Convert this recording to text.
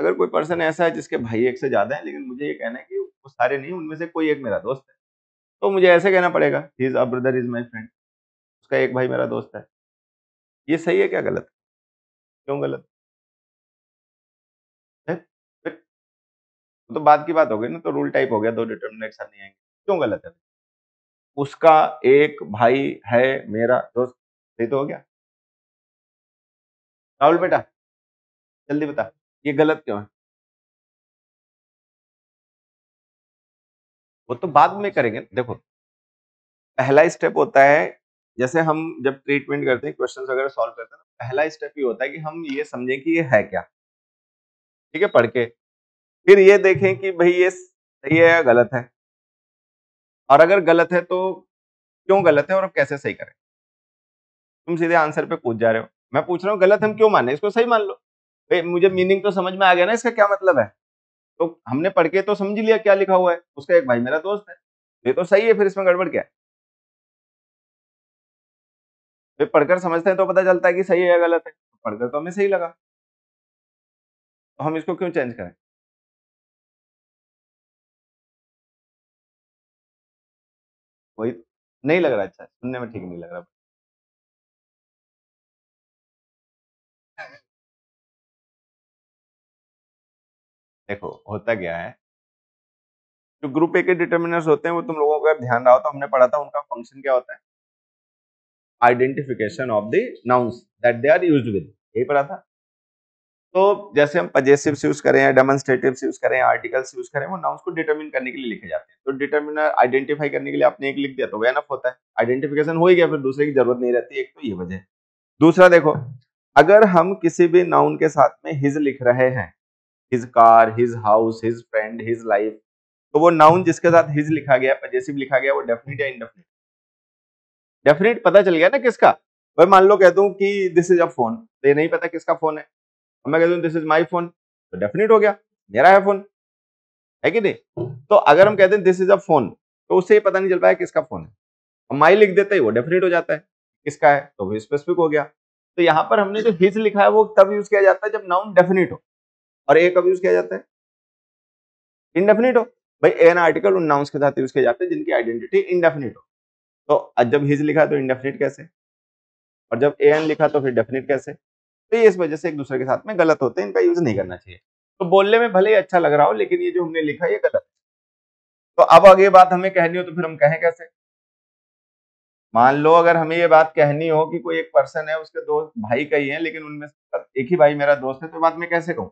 अगर कोई पर्सन ऐसा है जिसके भाई एक से ज़्यादा है, लेकिन मुझे ये कहना है कि वो सारे नहीं, उनमें से कोई एक मेरा दोस्त है। तो मुझे ऐसे कहना पड़ेगा he is a brother is my friend उसका एक भाई मेरा दोस्त है। ये सही है क्या गलत? क्यों गलत? तो बात की बात हो गई ना तो रूल टाइप हो गया, दो डिटर्मिनेंट साथ नहीं आएँगे। क्यों गलत है? उसका एक भाई है मेरा दोस्त। सही तो हो गया? राहुल बेटा, जल्दी बता। ये गलत क्यों है? वो तो बाद में करेंगे देखो, पहला स्टेप होता है, जैसे हम जब ट्रीटमेंट करते हैं क्वेश्चंस वगैरह सॉल्व करते हैं पहला स्टेप ये होता है कि हम ये समझें कि ये है क्या। ठीक है, पढ़ के। फिर ये देखें कि भाई ये सही है या गलत है। और अगर गलत है तो क्यों गलत है और अब कैसे सही करें? तुम सीधे आंसर पे पूछ जा रहे हो। मैं पूछ रहा हूँ, गलत हम क्यों माने? इसको सही मान लो। मुझे मीनिंग तो समझ में आ गया ना, इसका क्या मतलब है? तो हमने पढ़ के तो समझ लिया क्या लिखा हुआ है। उसका एक भाई मेरा दोस्त है। ये तो सही है, फिर इसमें गड़बड़ क्या है? पढ़कर समझते हैं तो पता चलता है कि सही है या गलत है। पढ़कर तो हमें सही लगा। तो हम इसको क्यों चेंज करें? वही, नहीं लग रहा अच्छा सुनने में ठीक नहीं लग रहा। देखो, होता क्या है? जो ग्रुप ए के डिटर्मिनर्स होते हैं, वो तुम लोगों का ध्यान रहा हो तो हमने पढ़ा था, उनका फ़ंक्शन क्या होता है? Identification of the nouns that they are used with यही पढ़ा था। तो जैसे हम पजेसिव यूज़ करें या डेमोन्स्ट्रेटिव यूज़ करें या आर्टिकल्स यूज़ करें, वो नाउन्स को डिटरमिन करने के लिए लिखे जाते हैं। तो डिटर्मिनर आइडेंटिफाई करने के लिए आपने एक लिख दिया तो वो एनफ होता है। आइडेंटिफिकेशन हो ही गया, फिर दूसरे की ज़रूरत नहीं रहती, एक तो ये वजह दूसरा देखो, अगर हम किसी भी नाउन के साथ में हिज लिख रहे हैं his car his house his friend his life तो वो नाउन जिसके साथ हिज लिखा गया पजेसिव लिखा गया, वो डेफिनेट या इनडेफिनेट डेफिनेट पता चल गया ना किसका? भाई मान लो कह दूँ कि दिस इज़ अ फ़ोन तो ये नहीं पता किसका फ़ोन है। मैं कह दूँ दिस इज़ माई फ़ोन तो डेफिनेट हो गया, मेरा है फ़ोन है कि नहीं? तो अगर हम कहते हैं दिस इज़ अ फ़ोन तो उससे ही पता नहीं चल पाया किसका फ़ोन है। हम माई लिख देते ही, वो डेफिनेट हो जाता है, किसका है? तो वो स्पेसिफिक हो गया। तो यहाँ पर हमने जो हिज लिखा है, वो तब यूज़ किया जाता है जब नाउन डेफिनेट हो। और ए कब यूज़ किया जाता है? इनडेफिनिट हो। भाई एन आर्टिकल उन नाउंस के साथ यूज़ किए जाते हैं जिनकी आइडेंटिटी इनडेफिनिट हो। तो जब हिज लिखा तो इनडेफिनिट कैसे? और जब ए एन लिखा तो फिर डेफिनिट कैसे? तो ये इस वजह से एक दूसरे के साथ में गलत होते हैं, इनका यूज़ नहीं करना चाहिए। तो बोलने में भले ही अच्छा लग रहा हो, लेकिन ये जो हमने लिखा ये गलत तो अब आगे बात हमें कहनी हो तो फिर हम कहें कैसे? मान लो अगर हमें ये बात कहनी हो कि कोई एक पर्सन है, उसके दोस्त भाई का ही है, लेकिन उनमें एक ही भाई मेरा दोस्त है तो बात मैं कैसे कहूँ?